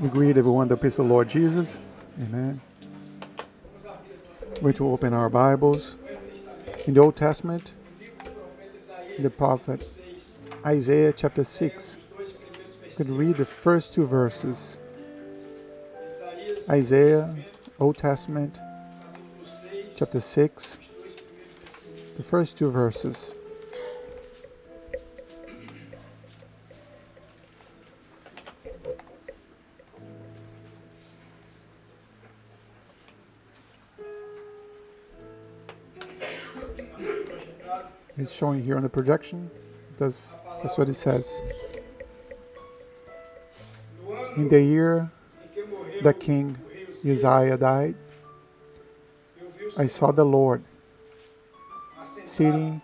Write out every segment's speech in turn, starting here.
We greet everyone the peace of the Lord Jesus. Amen. We're to open our Bibles in the Old Testament, the prophet Isaiah chapter 6. We could read the first two verses. Isaiah, Old Testament, chapter 6, the first two verses. It's showing here on the projection. That's, that's what it says. In the year that King Uzziah died, I saw the Lord sitting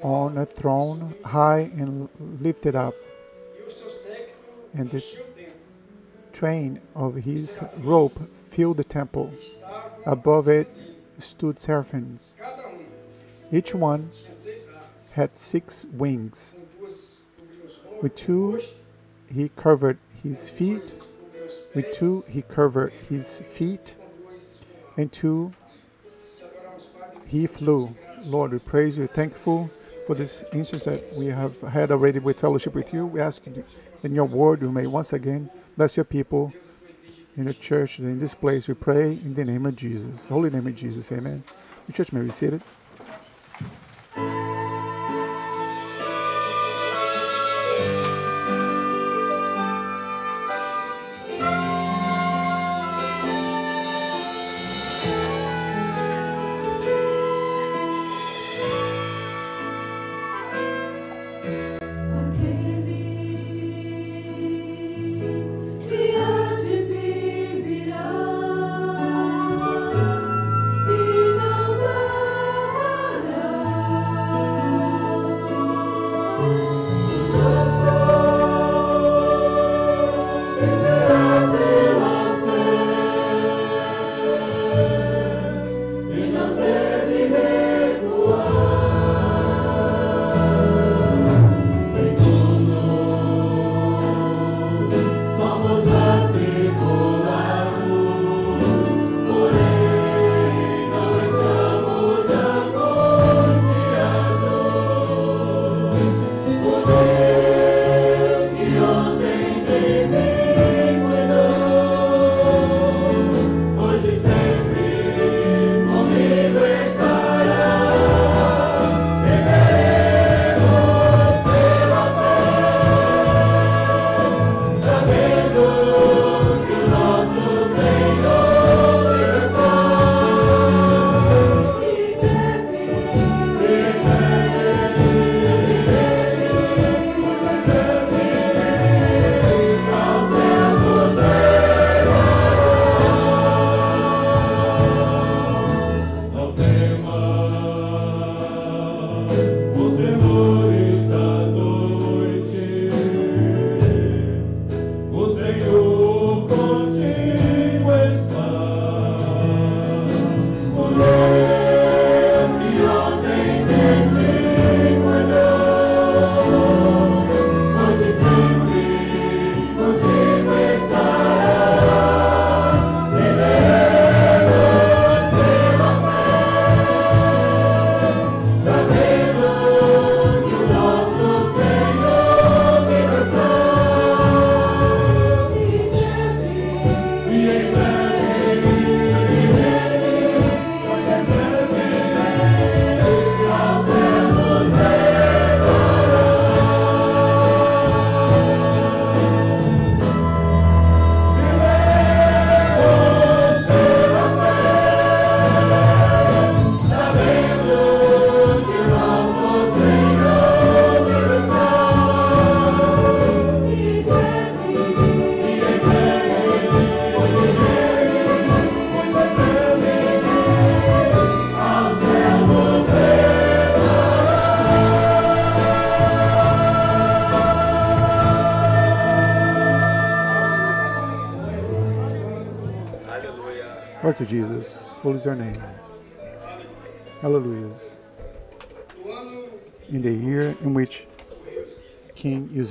on a throne high and lifted up, and the train of his robe filled the temple. Above it stood seraphims. Each one had six wings. With two he covered his feet, with two he covered his feet, and two he flew. Lord, we praise you, thankful for this instance that we have had already with fellowship with you. We ask you in your word, you may once again bless your people in the church, in this place. We pray in the name of Jesus, holy name of Jesus. Amen. The church may be seated.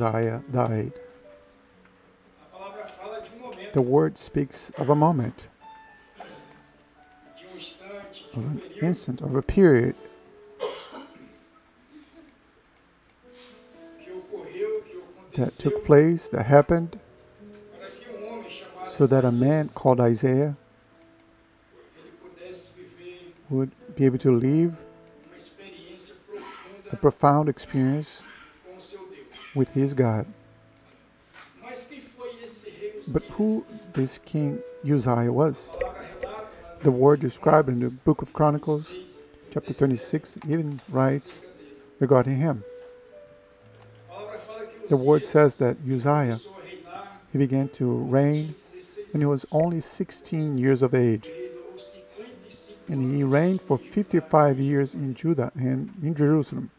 Uzziah died, The word speaks of a moment, of an instant, of a period. That took place, that happened, so that a man called Isaiah would be able to live a profound experience with his God. But who this king Uzziah was? The word described in the book of Chronicles, chapter 26, even writes regarding him. The word says that Uzziah, he began to reign 16 when he was only 16 years of age. And he reigned for 55 years in Judah and in Jerusalem.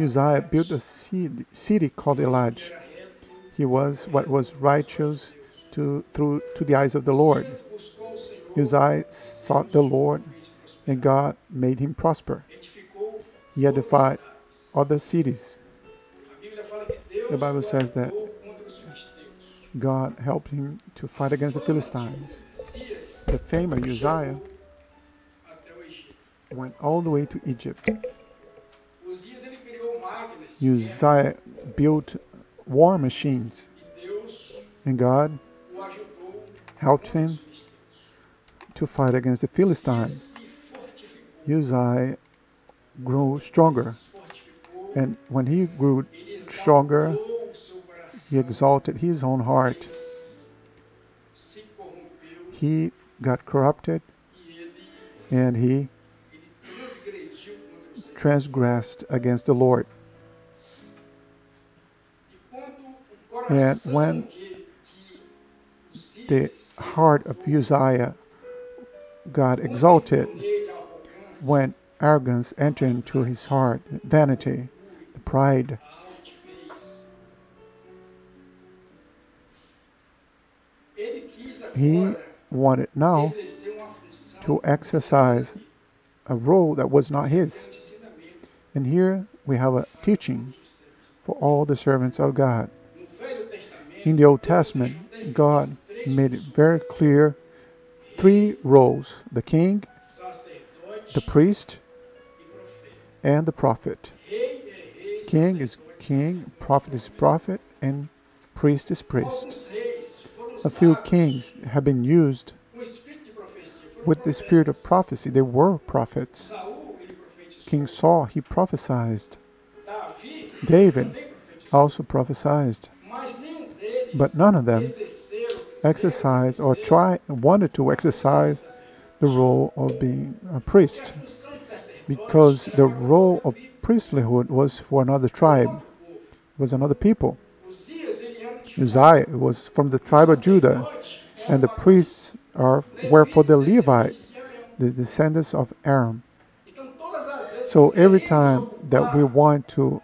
Uzziah built a city, called Elad. He was what was righteous to, through, to the eyes of the Lord. Uzziah sought the Lord, and God made him prosper. He edified other cities. The Bible says that. God helped him to fight against the Philistines. The fame of Uzziah went all the way to Egypt. Uzziah built war machines, and God helped him to fight against the Philistines. Uzziah grew stronger, and when he grew stronger, he exalted his own heart. He got corrupted, and he transgressed against the Lord. And when The heart of Uzziah got exalted when arrogance entered into his heart, vanity, the pride. He wanted now to exercise a role that was not his. And here we have a teaching for all the servants of God. In the Old Testament, God made it very clear three roles the king, the priest, and the prophet. King is king, prophet is prophet, and priest is priest. A few kings have been used with the spirit of prophecy. They were prophets. King Saul, he prophesied. David also prophesied. But none of them exercised or tried wanted to exercise the role of being a priest because the role of priesthood was for another tribe, was another people. Uzziah was from the tribe of Judah, and the priests are were for the Levite, the descendants of Aaron. So every time that we want to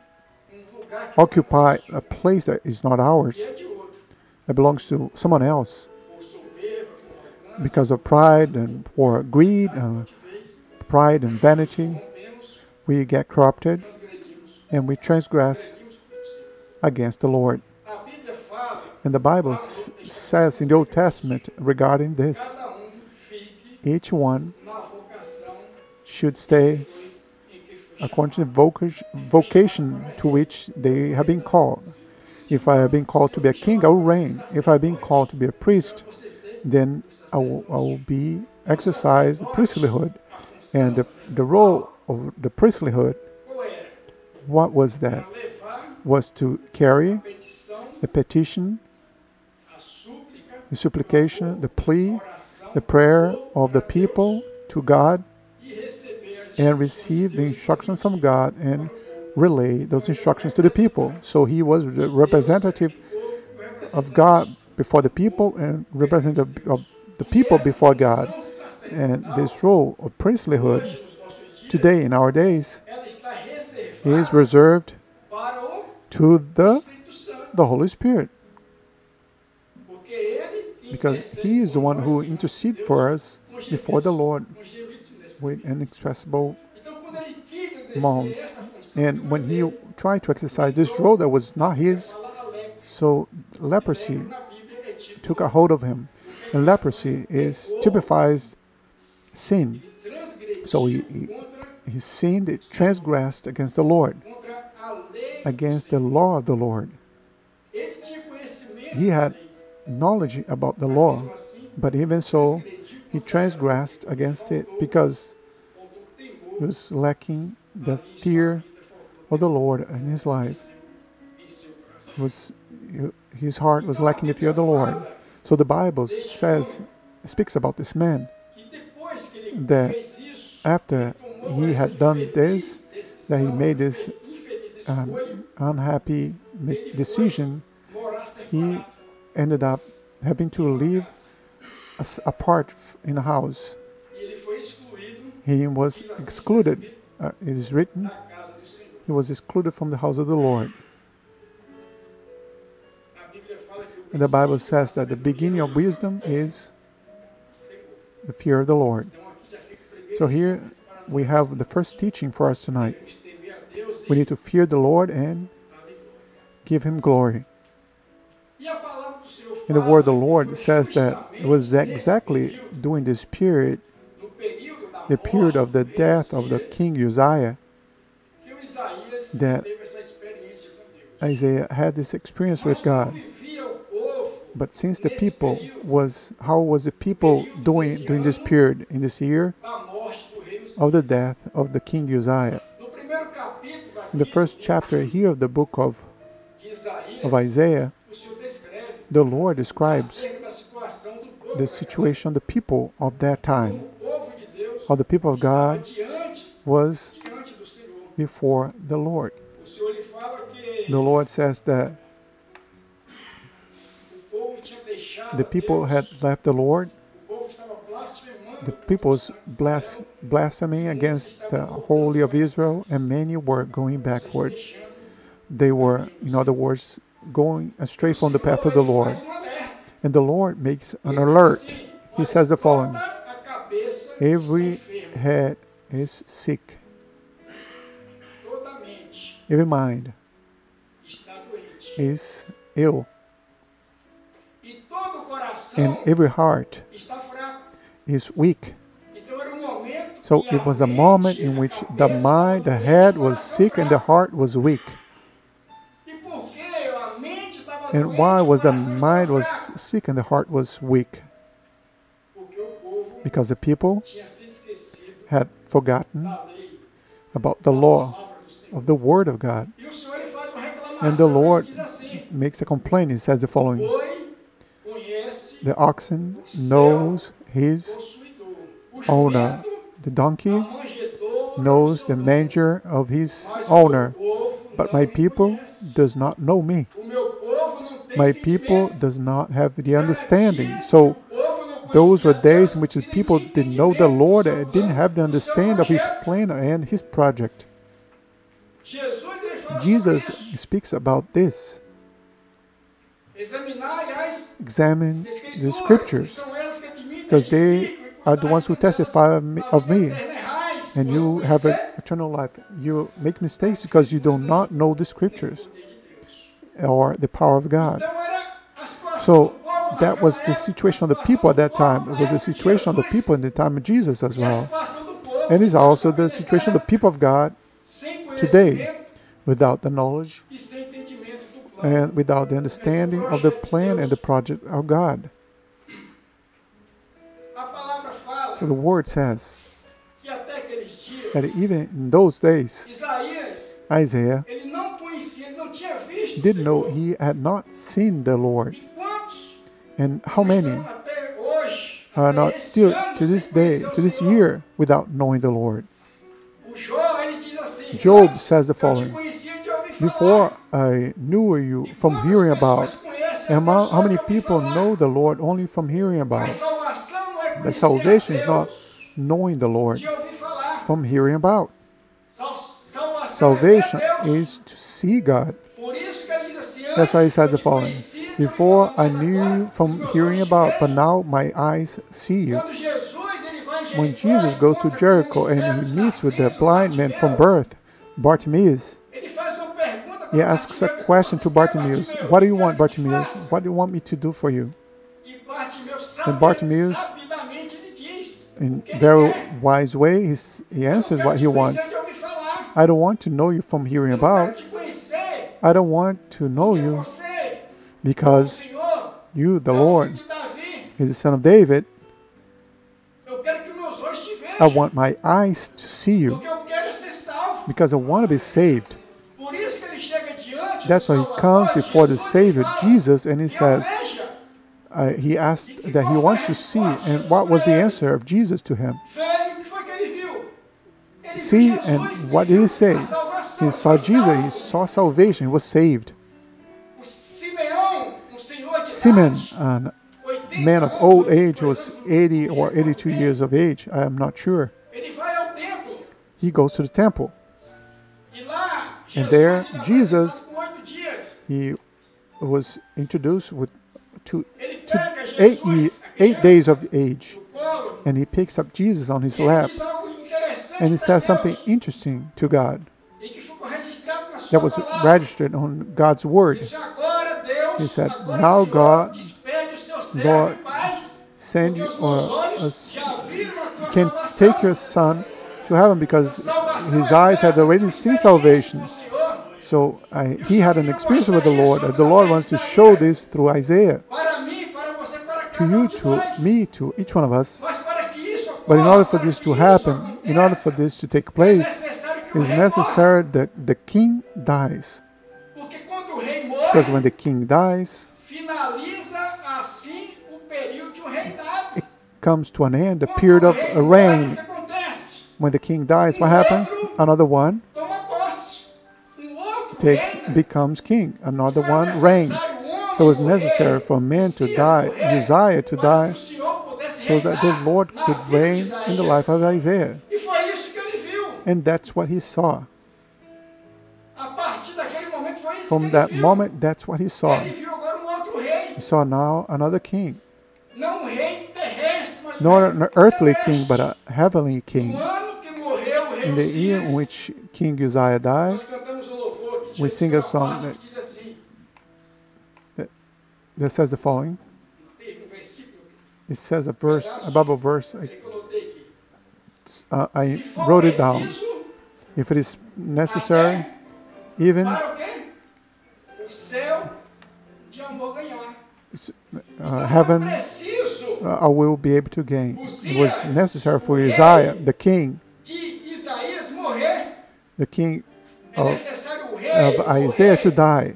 occupy a place that is not ours, that belongs to someone else, because of pride and or greed, uh, pride and vanity, we get corrupted and we transgress against the Lord. And the Bible says in the Old Testament regarding this, each one should stay according to the vocation to which they have been called. If I have been called to be a king, I will reign. If I have been called to be a priest, then I will, I will be exercise priesthood. And the, the role of the priesthood, what was that? Was to carry the petition, the supplication, the plea, the prayer of the people to God and receive the instructions from God and relay those instructions to the people. So he was the representative of God before the people and representative of the people before God. And this role of priesthood today in our days is reserved to the the Holy Spirit because he is the one who intercedes for us before the Lord with inexpressible moans. And when he tried to exercise this role that was not his, so leprosy took a hold of him. And leprosy is typifies sin. So he, he, he sinned, it transgressed against the Lord, against the law of the Lord. He had knowledge about the law, but even so, he transgressed against it because he was lacking the fear of the Lord in his life. was his heart was lacking the fear of the Lord. So the Bible says speaks about this man that after he had done this, that he made this um, unhappy decision, he ended up having to live apart in a house. He was excluded. Uh, it is written, he was excluded from the house of the Lord. And the Bible says that the beginning of wisdom is the fear of the Lord. So here we have the first teaching for us tonight. We need to fear the Lord and give him glory. And the word of the Lord says that it was exactly during this period, the period of the death of the King Uzziah, that. Isaiah had this experience with God. But since the people was, how was the people doing during this period, in this year of the death of the King Uzziah? In the first chapter here of the book of, of Isaiah, the Lord describes the situation of the people of that time, how the people of God was. Before the Lord. O Senhor lhe fala que The Lord says that o povo tinha deixado the people had left the Lord, o povo estava blasfemando the people's people o was Santo blas- blaspheming against the Holy of Israel, and many were going backward. They were, in other words, going astray from the path of the Lord. Um. And the Lord makes an alert. He says the following toda a cabeça Every head is sick, every mind is ill, and every heart is weak. So it was a moment in which the mind, the head was sick, and the heart was weak. And why was the mind was sick and the heart was weak? Because the people had forgotten about the law. Of the Word of God. And the Lord makes a complaint. He says the following The oxen knows his owner. The donkey knows the manger of his owner, but my people does not know me. My people does not have the understanding. So those were days in which the people didn't know the Lord and didn't have the understanding of his plan and his project. Jesus speaks about this. Examine the scriptures, because they are the ones who testify of me- and you have conhecer a eternal life. You make mistakes because you do not know the scriptures or the power of God. So that was the situation of the people at that time. It was the situation of the people in the time of Jesus as well. And it's also the situation of the people of God today. without the knowledge and without the understanding of the plan and the project of God. So the word says that even in those days, Isaiah didn't know he had not seen the Lord. And how many are not still to this day, to this year, without knowing the Lord? Job says the following, conhecia de ouvir falar." Before I knew you from hearing about, and how, many people know the Lord only from hearing about? But salvation is not knowing the Lord from hearing about. Salvation is to see God. That's why he said the following Before I knew you from hearing about, but now my eyes see you. When Jesus goes to Jericho and he meets with the blind man from birth, Bartimaeus, he asks a question to Bartimaeus, What do you want, Bartimaeus? What do you want me to do for you? And Bartimaeus, in very wise way, he answers what he wants. I don't want to know you from hearing about. I don't want to know you because you, the Lord, is the son of David. I want my eyes to see you Porque eu quero é ser salvo. because I want to be saved. Por isso que ele chega diante That's why he comes before the Savior, Jesus, and he "E says, uh, he asked that he wants to see. And what was the answer of Jesus to him? Veio, o que foi que ele viu? Ele See, and what did he say? He saw Jesus, he saw salvation, he was saved. O Simeão, senhor de Simeon, idade, a 80 man of old age, was 80 or 82 years of age. I am not sure. He goes to the temple. And there, Jesus-. He was introduced with eight, days of age, and he picks up Jesus on his lap, and he says something interesting to God that was registered on God's word. He said, "Now Senhor, God, Send viram uh, a can take your son to heaven because his eyes had already seen salvation. So I, he had an experience with the Lord. and The Lord wants to show this through Isaiah to you, to me, to each one of us. But in order for this to happen, in order for this to take place, o it's necessary that the king dies. Because when the king dies, comes to an end, a period of a reign. When the king dies, what happens? Another one takes becomes king. Another one reigns. So it's morrer, necessary for a man to die, Uzziah to die, so that the Lord could reign in the life of Isaiah. And that's what he saw. From that moment, that's what he saw. He saw now another king. Not an earthly king, but a heavenly king. In the year in which King Uzziah died, we sing a song that- that says the following. It says a verse, above a Bible verse. I, uh, I wrote it down. If it is necessary, even uh, heaven, Uh, I will be able to gain. It was necessary for Uzziah, the king, the king of, of Isaiah to die.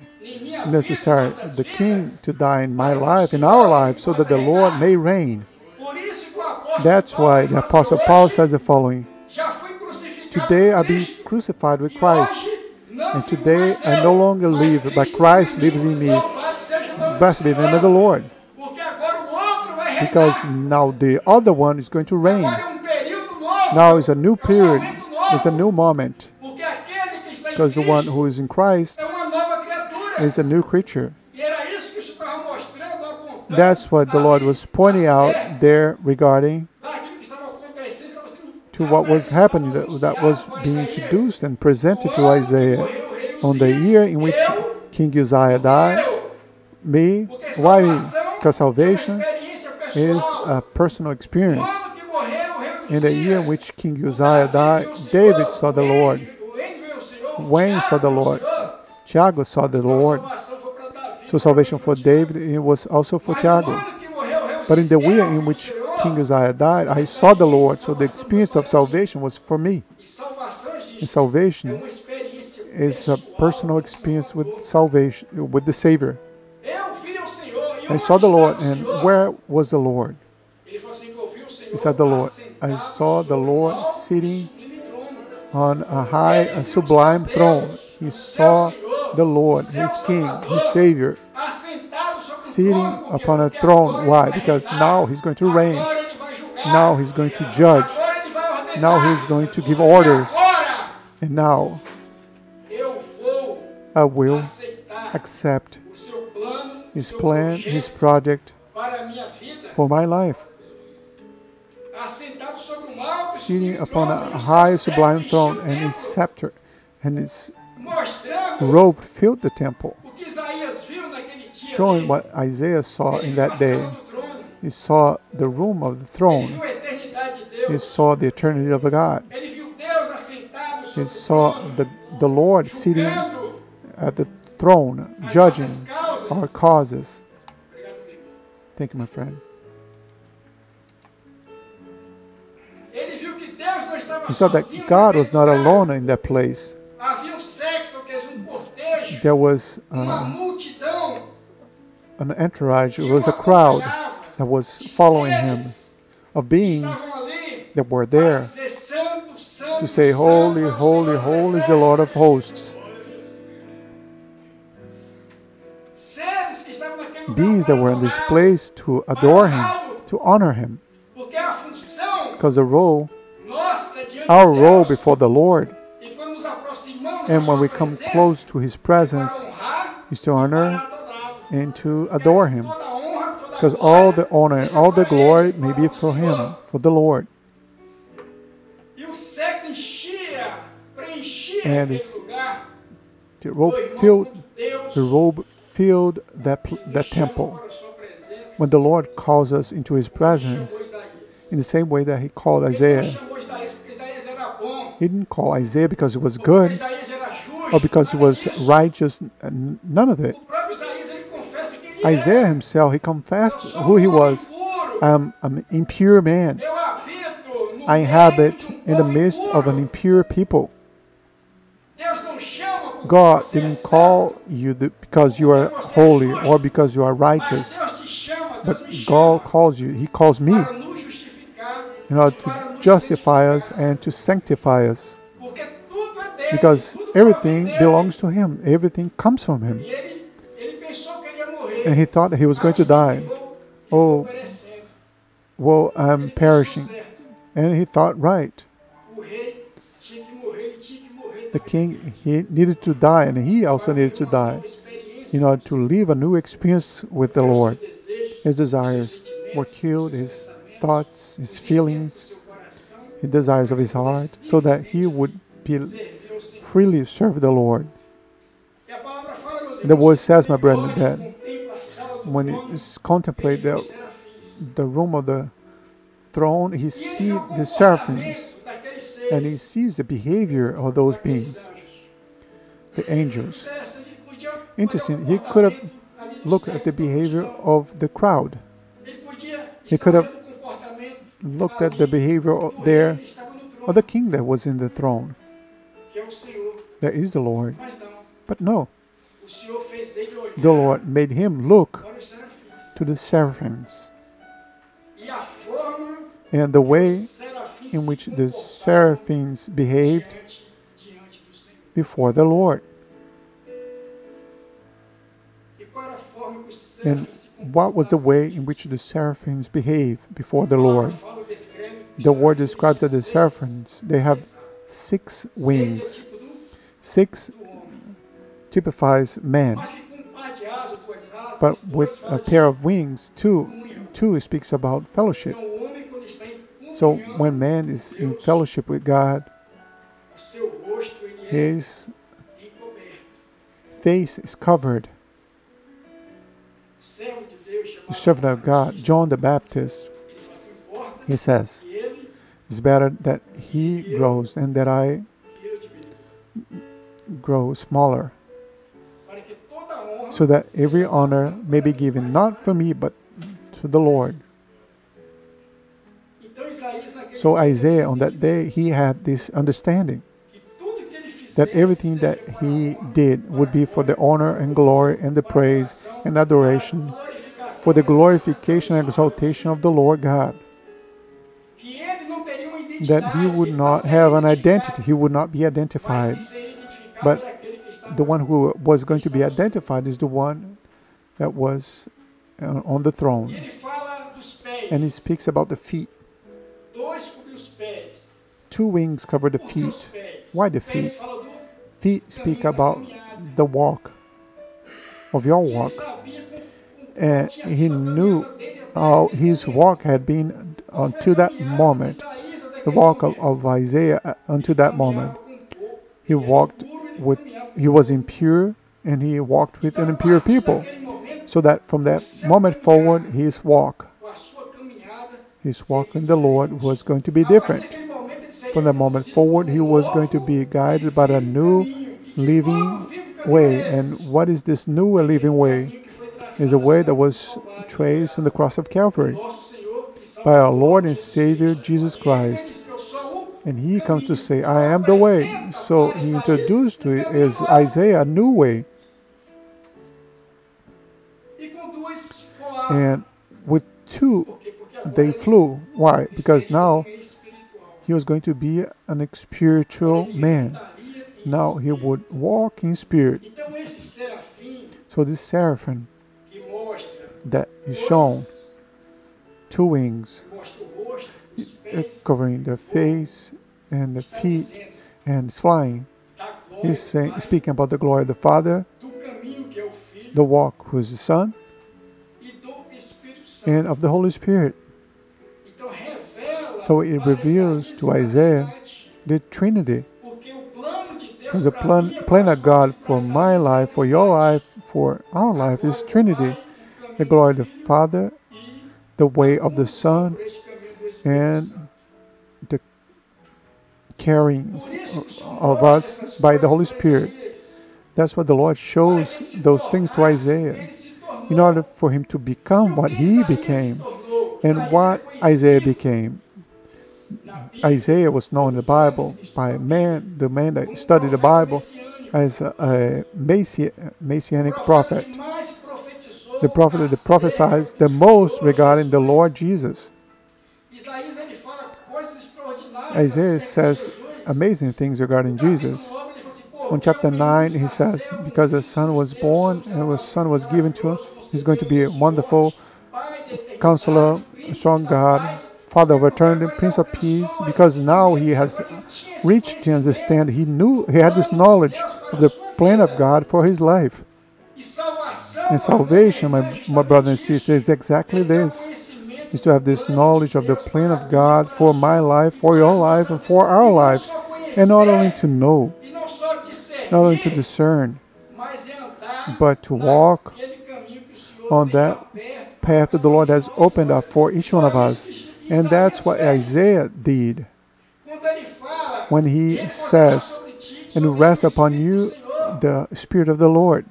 Necessary, the king to die in my life, in our life, so that the Lord may reign. That's why the Apostle Paul says the following Today I be Cristo, crucified with Christ, and today I no longer live, but Christ lives in me. Blessed be the name of the Lord. Because now the other one is going to reign. Now is a new period, it's a new moment. Because the one who is in Christ is a new creature. That's what the Lord was pointing out there regarding to what was happening, that, that was being introduced and presented to Isaiah on the year in which King Uzziah died. Me, why? Because salvation is a personal experience. In the year in which King Uzziah died, David saw the Lord. Wayne saw the Lord. Tiago saw the Lord. So salvation for David, it was also for Tiago. But in the year in which King Uzziah died, I saw the Lord. So the experience of salvation was for me. And salvation is a personal experience with salvation, with the Savior. I saw the Lord, and where was the Lord? He said, The Lord. I saw the Lord sitting on a high, a sublime throne. He saw the Lord, his King, his Savior, sitting upon a throne. Why? Because now he's going to reign. Now he's going to judge. Now he's going to give orders. And now I will accept his plan, his project for my life. Sitting upon a high, sublime throne, and his scepter and his robe filled the temple, showing what Isaiah saw in that day. He saw the room of the throne. He saw the eternity of God. He saw the, the Lord sitting at the throne, judging. Our causes. Thank you, my friend. Ele viu que Deus não estava He saw that God was not alone in that place. Um séquito, que é um There was uh, an entourage, it was a crowd that was following him, of beings that were there dizer, santo, santo, to say, Holy, holy, holy is the. Lord of hosts. Beings that were in this place to adore him, to honor him, because the role, our role before the Lord, and when we come close to His presence, is to honor and to adore Him, because all the honor and all the glory may be for Him, for the Lord. And lugar. The robe filled, the robe filled that that temple. When the Lord calls us into His presence, in the same way that He called Isaiah, He didn't call Isaiah because it was good or because it was righteous. None of it. Isaiah himself, he confessed who he was. I'm an impure man. I inhabit in the midst of an impure people. God didn't call you th- because you are holy or because you are righteous, but God calls you. He calls me in order to justify us and to sanctify us because everything belongs to Him. Everything comes from Him. And he thought he was going to die. Oh. Well, I'm perishing. And he thought right. The king, he needed to die, and he also needed to die in order to live a new experience with the Lord. His desires were killed, his thoughts, his feelings, the desires of his heart, so that he would be freely serve the Lord. The word says, my brethren, that When he contemplate the, the room of the throne, he sees the seraphims, and he sees the behavior of those beings, the angels. Interesting, he could have Looked at the behavior of the crowd, He could have looked at the behavior o- there of the king that was in the throne. That is the Lord. But no, the Lord made him look to the seraphims and the way in which the seraphims behaved before the Lord. And what was the way in which the seraphims behave before the Lord? The word describes that the seraphims, they have six wings. Six typifies man, but with a pair of wings, two, two speaks about fellowship. So when man is in fellowship with God, his face is covered. The servant of God, John the Baptist, he says, It's better that he grows and that I grow smaller, so that every honor may be given not for me but to the Lord. So Isaiah, on that day, he had this understanding that everything that he did would be for the honor and glory and the praise and adoration, for the glorification and exaltation of the Lord God. That he would not have an identity, he would not be identified. But The one who was going to be identified is the one that was uh, on the throne. And he speaks about the feet. Two wings cover the feet. Why the feet? Speak about the walk of your walk. And he knew how his walk had been foi that moment, the walk of, of Isaiah uh, unto that moment. He walked with, he was impure and he walked with an impure people. So that from that moment forward, his walk his walk in the Lord was going to be different. From that moment forward, he was going to be guided by a new living way. And what is this new living way? Is a way that was traced on the cross of Calvary by our Lord and Savior Jesus Christ. And he comes to say, I am the way. So he introduced to is Isaiah a new way. And with two, they flew. Why? Because now. He was going to be an spiritual man. Now he would walk in spirit. So this seraphim that is shown, two wings, uh, covering the face and the feet, and flying. He's saying, speaking about the glory of the Father, the walk who is the Son, and of the Holy Spirit. So it reveals to Isaiah the Trinity. Because the plan, plan of God for my life, for your life, for our life is Trinity. The glory of the Father, the way of the Son, and the carrying of us by the Holy Spirit. That's what the Lord shows those things to Isaiah in order for him to become what he became and what Isaiah became. Isaiah was known in the Bible by man, the man that studied the Bible, as a, a messi- messianic prophet, the prophet that prophesied the most regarding the Lord Jesus. Isaiah says amazing things regarding Jesus. On chapter 9, he says, Because a son was born and a son was given to him, he's going to be a wonderful counselor, strong God, Father of eternity, Prince of Peace, because now he has reached to understand, he knew, he had this knowledge of the plan of God for his life. And salvation, my, my brother and sister, is exactly this is to have this knowledge of the plan of God for my life, for your life, and for our lives. And not only to know, not only to discern, but to walk on that path that the Lord has opened up for each one of us. And that's what Isaiah did when he says, and rest upon you the Spirit of the Lord.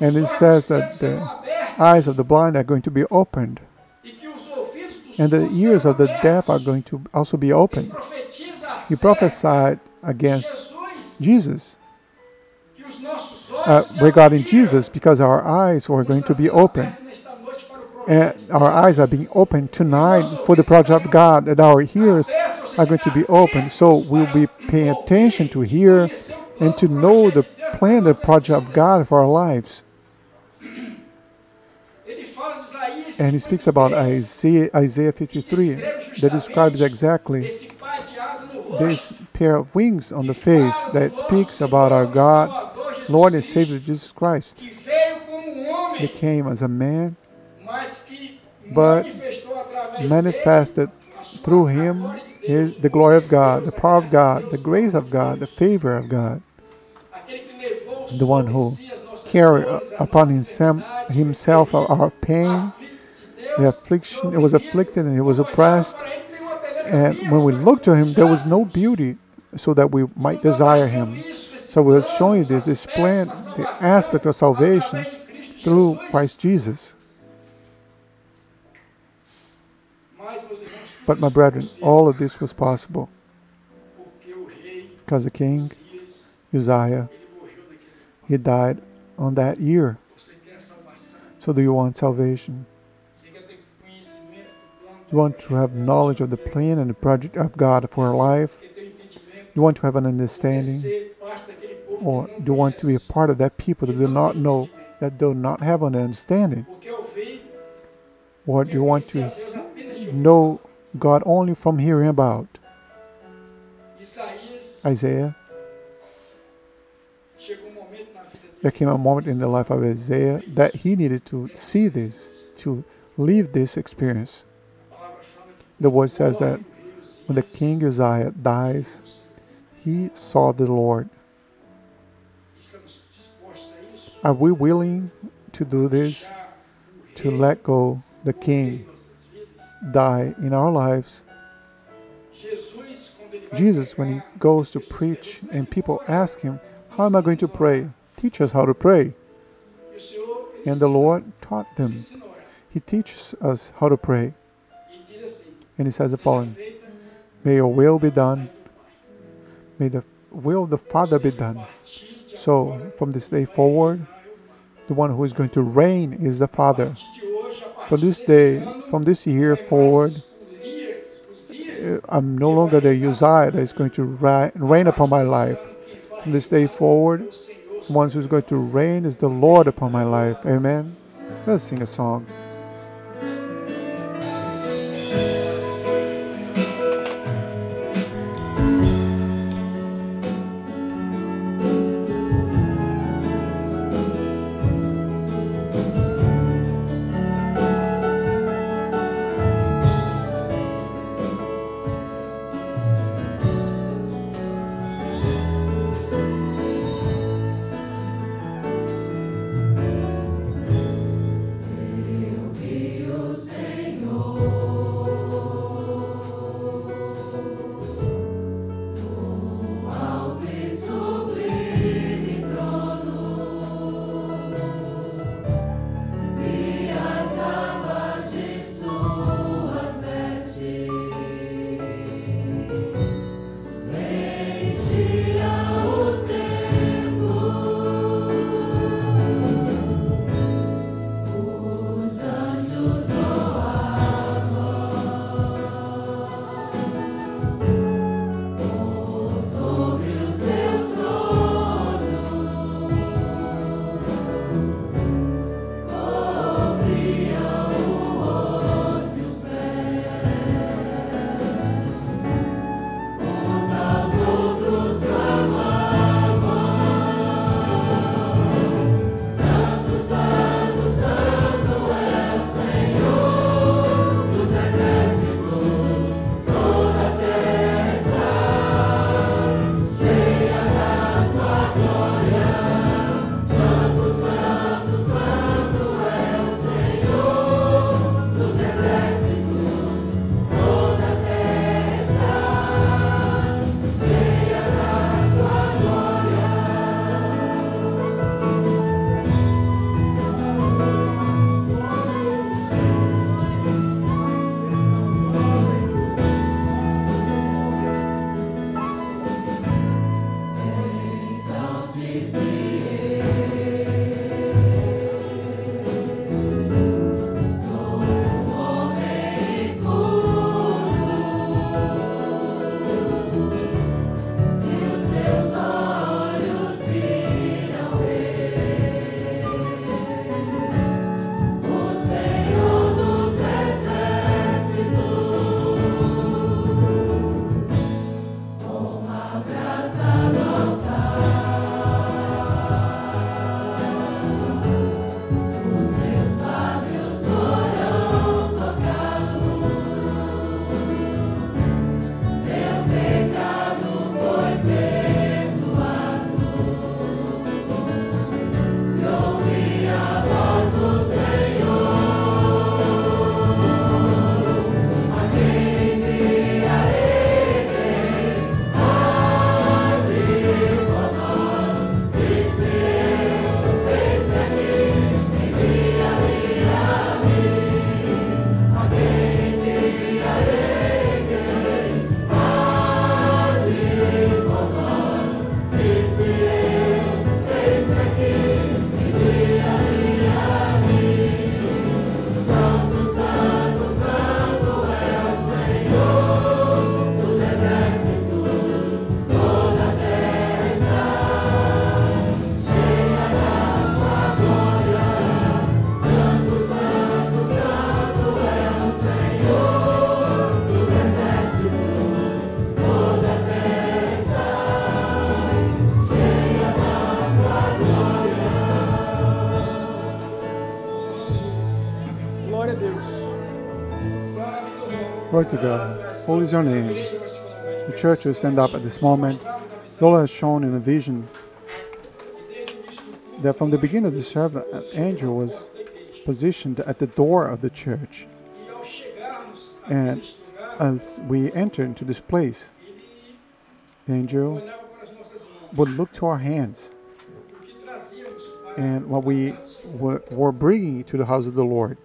And it says that the eyes of the blind are going to be opened, and the ears of the deaf are going to also be opened. He prophesied against Jesus, uh, regarding Jesus, because our eyes were going to be open. And our eyes are being opened tonight for the project of God, and our ears are going to be open. So we'll be paying attention to hear and to know the plan, the project of God for our lives. And he speaks about Isaiah, Isaiah 53 that describes exactly this pair of wings on the face that speaks about our God, Lord and Savior Jesus Christ. He came as a man, but manifested through him his, the glory of God, the power of God, the grace of God, the favor of God. The one who carried upon himself, himself our pain, the affliction, it was afflicted and he was oppressed. And when we looked to him, there was no beauty so that we might desire him. So we're showing this, this plan, the aspect of salvation through Christ Jesus. But my brethren, all of this was possible because the king, Uzziah, he died on that year. So do you want salvation? You want to have knowledge of the plan and the project of God for your life? You want to have an understanding? Or do you want to be a part of that people that do not know, that do not have an understanding? Or do you want to know God only from hearing about? Isaiah, there came a moment in the life of Isaiah that he needed to see this, to live this experience. The word says that when the king Uzziah dies, he saw the Lord. Are we willing to do this? To let go the king die in our lives. Jesus, when he goes to preach and people ask him, How am I going to pray? Teach us how to pray. And the Lord taught them. He teaches us how to pray. And he says the following May your will be done, may the will of the Father be done. So, from this day forward, the one who is going to reign is the Father. From this day, from this year forward, I'm no longer the Uzziah that is going to reign upon my life. From this day forward, one who's going to reign is the Lord upon my life. Amen. Let's sing a song. Glory to God. Holy is your name. The church will stand up at this moment. The Lord has shown in a vision that from the beginning of the service, an uh, angel was positioned at the door of the church. And as we enter into this place, the angel would look to our hands and what we were bringing to the house of the Lord.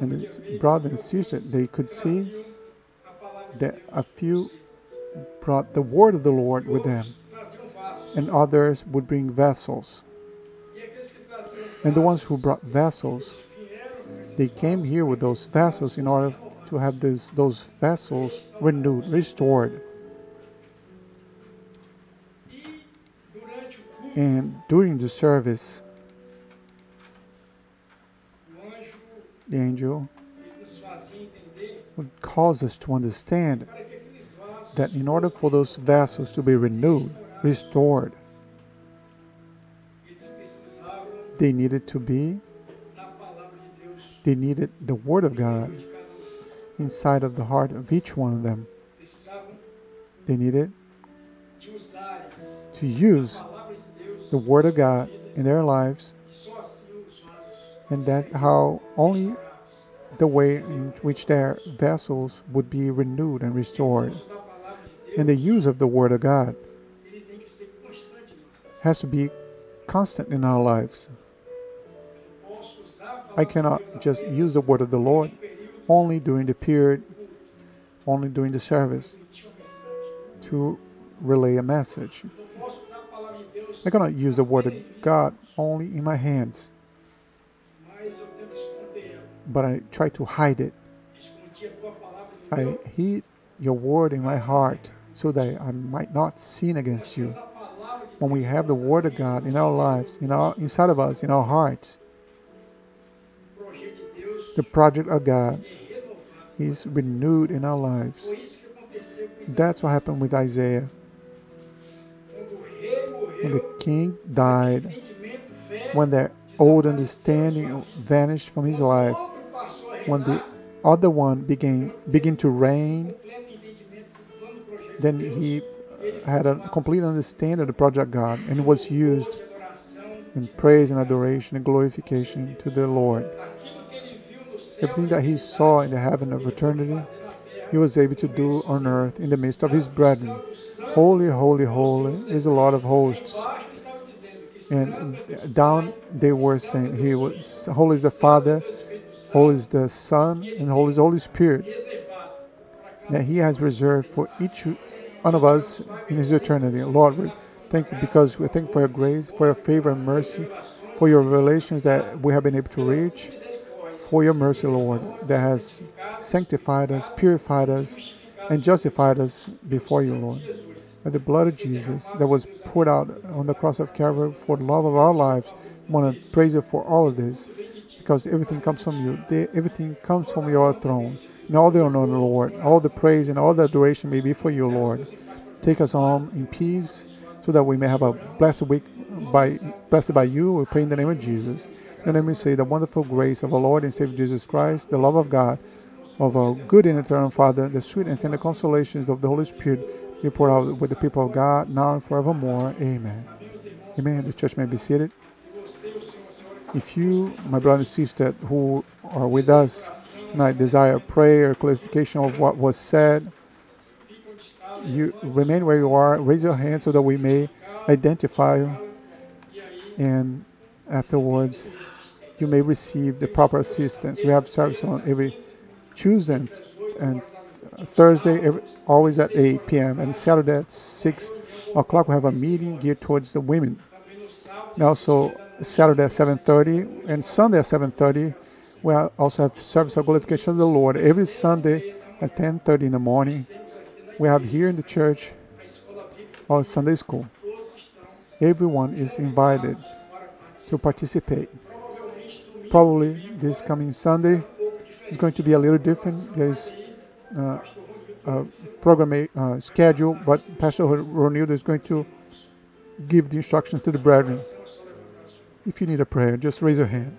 And podia his ver, brother and sister, they could see that a few brought the word of the Lord with them, and others would bring vessels. And the ones who brought vessels, they came here with those vessels in order to have this, those vessels renewed, restored. And during the service, the angel would cause us to understand that in order for those vessels to be renewed, restored, they needed to be, they needed the Word of God inside of the heart of each one of them. They needed to use the Word of God in their lives, and that's how only the way in which their vessels would be renewed and restored. And the use of the Word of God has to be constant in our lives. I cannot just use the Word of the Lord only during the period, only during the service to relay a message. I cannot use the Word of God only in my hands, but I try to hide it. I hid your Word in my heart so that I might not sin against you. When we have the Word of God in our lives, in our inside of us, in our hearts, the project of God is renewed in our lives. That's what happened with Isaiah. When the king died, when the old understanding vanished from his life, when the other one began begin to reign, then he had a complete understanding of the project God and was used in praise and adoration and glorification to the Lord. Everything that he saw in the heaven of eternity, he was able to do on earth in the midst of his brethren. Holy, holy, holy is the Lord of hosts. And down they were saying, He was holy is the Father, holy is the Son, and holy is the Holy Spirit that He has reserved for each one of us in His eternity. Lord, we thank you because we thank for your grace, for your favor and mercy, for your revelations that we have been able to reach, for your mercy, Lord, that has sanctified us, purified us, and justified us before you, Lord. By the blood of Jesus that was poured out on the cross of Calvary for the love of our lives, I want to praise you for all of this because everything comes from you. Everything comes from your throne. And all the honor, Lord, all the praise and all the adoration may be for you, Lord. Take us home in peace so that we may have a blessed week by blessed by you. We pray in the name of Jesus. And let me say the wonderful grace of our Lord and Savior Jesus Christ, the love of God, of our good and eternal Father, the sweet and tender consolations of the Holy Spirit be poured out with the people of God now and forevermore. Amen. Amen. The church may be seated. If you, my brothers and sisters who are with us tonight, desire prayer, clarification of what was said, you remain where you are. Raise your hand so that we may identify you. And afterwards, you may receive the proper assistance. We have service on every Tuesday and, and Thursday, every, always at 8 p.m. And Saturday at 6 o'clock, we have a meeting geared towards the women. And also Saturday at 7.30 and Sunday at 7.30, we also have service of glorification of the Lord. Every Sunday at 10.30 in the morning, we have here in the church our Sunday school. Everyone is invited to participate. Probably this coming Sunday is going to be a little different. There's uh, a program uh, schedule, but Pastor Ronildo is going to give the instructions to the brethren. If you need a prayer, just raise your hand.